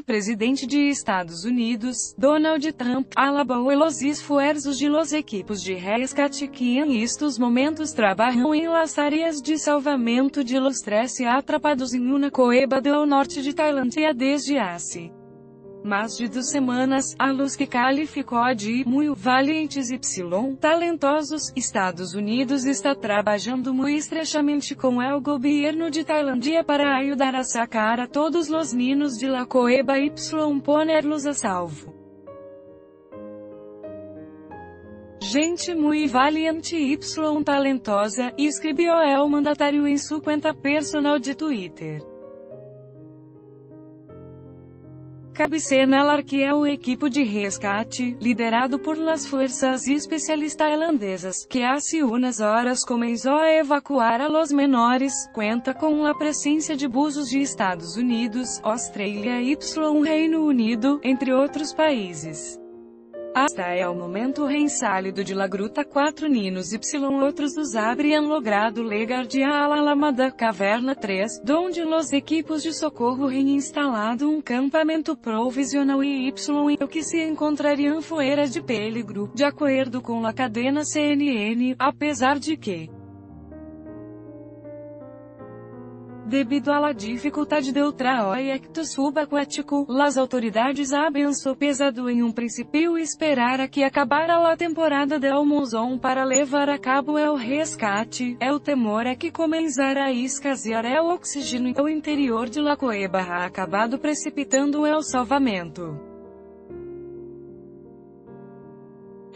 o presidente de Estados Unidos, Donald Trump, alabou los esfuerzos de los equipos de rescate que em estes momentos trabalham em las áreas de salvamento de los trece atrapados em uma coeba do norte de Tailândia desde hace mais de duas semanas, a luz que qualificou de muito valientes y talentosos, Estados Unidos está trabalhando muito estrechamente com o governo de Tailândia para ajudar a sacar a todos os ninos de la coeba y ponerlos a salvo. Gente muito valiente y talentosa, escreveu el mandatário em sua conta personal de Twitter. Cabe señalar que é o equipo de rescate, liderado por las fuerzas especiais tailandesas, que hace unas horas comenzó a evacuar a los menores, conta com a presença de buzos de Estados Unidos, Austrália y Reino Unido, entre outros países. Hasta é o momento reinsálido de la gruta 4 ninos y outros dos abriam logrado legar de a lama da caverna 3, donde los equipos de socorro reinstalado um campamento provisional e y o que se encontrariam fuera de peligro, de acordo com a cadena CNN, apesar de que Debido à dificuldade del trajeto subaquático, as autoridades abençoou pesado em um princípio esperar a que acabara a temporada del monzón para levar a cabo o rescate, é o temor é que comenzara a escasear o oxigênio no interior de la ha acabado precipitando o salvamento.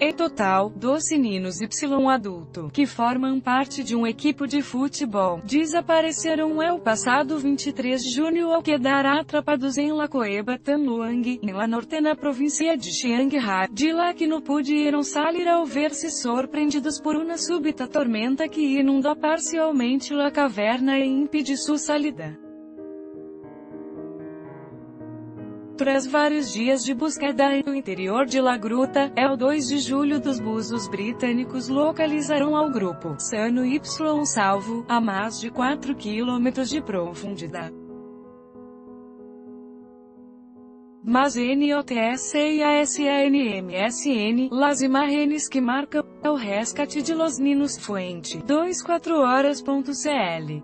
E total, 12 ninos Y adulto, que formam parte de um equipo de futebol, desapareceram el passado 23 de junho ao quedar atrapados em La Coeba Tanluang, em La Norte na província de Chiang de lá que não puderam sair ao ver-se surpreendidos por uma súbita tormenta que inundou parcialmente la caverna e impediu sua salida. Tras vários dias de busca buscada no interior de La Gruta, é o 2 de julho dos busos britânicos localizaram ao grupo Sano Y salvo, a mais de 4 quilômetros de profundidade. Mas NOTS e ASANMSN, las imagens que marcam, o rescate de los ninos fuente, 24horas.cl.